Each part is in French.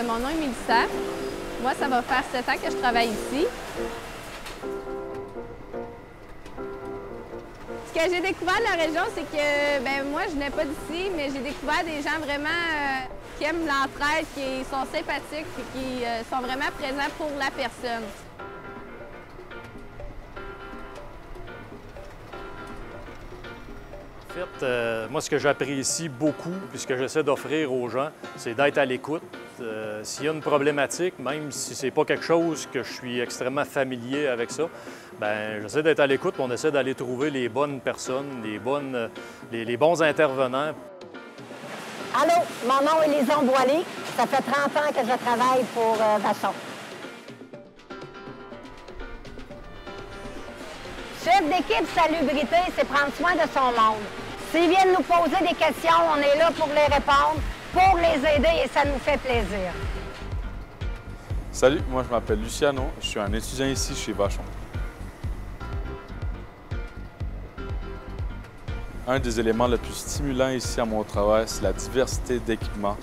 mon nom est Mélissa. Moi, ça va faire sept ans que je travaille ici. Ce que j'ai découvert de la région, c'est que ben, moi, je n'ai pas d'ici, mais j'ai découvert des gens vraiment euh, qui aiment l'entraide, qui sont sympathiques et qui euh, sont vraiment présents pour la personne. Fait, euh, moi, ce que j'apprécie beaucoup, puis ce que j'essaie d'offrir aux gens, c'est d'être à l'écoute. Euh, S'il y a une problématique, même si c'est pas quelque chose que je suis extrêmement familier avec ça, ben j'essaie d'être à l'écoute, on essaie d'aller trouver les bonnes personnes, les, bonnes, les, les bons intervenants. Allô, mon nom est Lison Boilly. Ça fait 30 ans que je travaille pour euh, Vachon. Chef d'équipe salubrité, c'est prendre soin de son monde. S'ils viennent nous poser des questions, on est là pour les répondre, pour les aider et ça nous fait plaisir. Salut, moi je m'appelle Luciano, je suis un étudiant ici chez Vachon. Un des éléments les plus stimulants ici à mon travail, c'est la diversité d'équipements.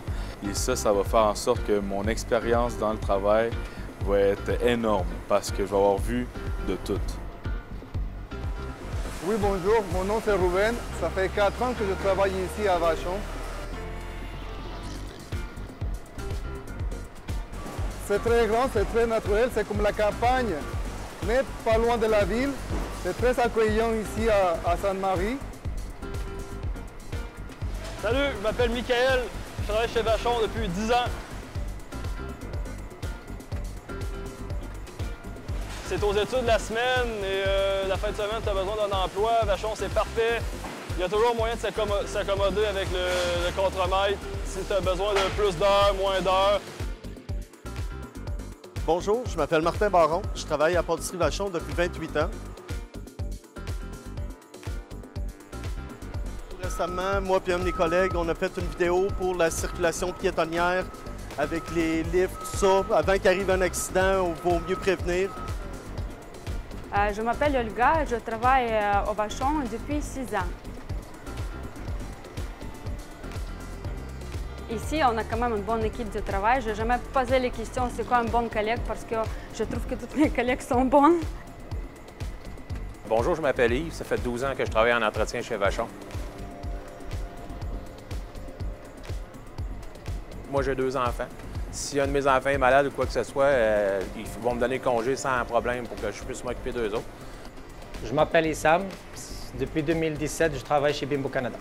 Et ça, ça va faire en sorte que mon expérience dans le travail va être énorme parce que je vais avoir vu de tout. Oui, bonjour, mon nom c'est Ruben. Ça fait 4 ans que je travaille ici à Vachon. C'est très grand, c'est très naturel, c'est comme la campagne, mais pas loin de la ville. C'est très accueillant ici à, à Sainte-Marie. Salut, je m'appelle Michael, je travaille chez Vachon depuis 10 ans. C'est aux études la semaine et euh, la fin de semaine, tu as besoin d'un emploi. Vachon, c'est parfait. Il y a toujours moyen de s'accommo- s'accommoder avec le, le contremaître si tu as besoin de plus d'heures, moins d'heures. Bonjour, je m'appelle Martin Baron. Je travaille à Pâtisserie Vachon depuis 28 ans. Récemment, moi et un de mes collègues, on a fait une vidéo pour la circulation piétonnière avec les lifts, tout ça. Avant qu'arrive un accident, il vaut mieux prévenir. Euh, je m'appelle Olga, je travaille euh, au Vachon depuis six ans. Ici, on a quand même une bonne équipe de travail. Je n'ai jamais posé les questions c'est quoi un bon collègue parce que je trouve que tous mes collègues sont bons. Bonjour, je m'appelle Yves. Ça fait 12 ans que je travaille en entretien chez Vachon. Moi, j'ai deux enfants. Si un de mes enfants est malade ou quoi que ce soit, euh, ils vont me donner congé sans problème pour que je puisse m'occuper d'eux autres. Je m'appelle Issam. Depuis 2017, je travaille chez Bimbo Canada.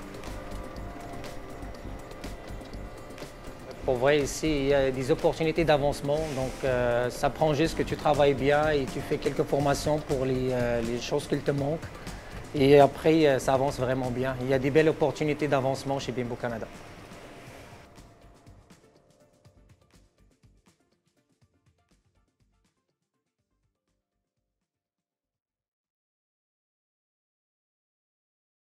Pour vrai, ici, il y a des opportunités d'avancement. Donc, euh, ça prend juste que tu travailles bien et tu fais quelques formations pour les, euh, les choses qu'il te manquent. Et après, ça avance vraiment bien. Il y a des belles opportunités d'avancement chez Bimbo Canada.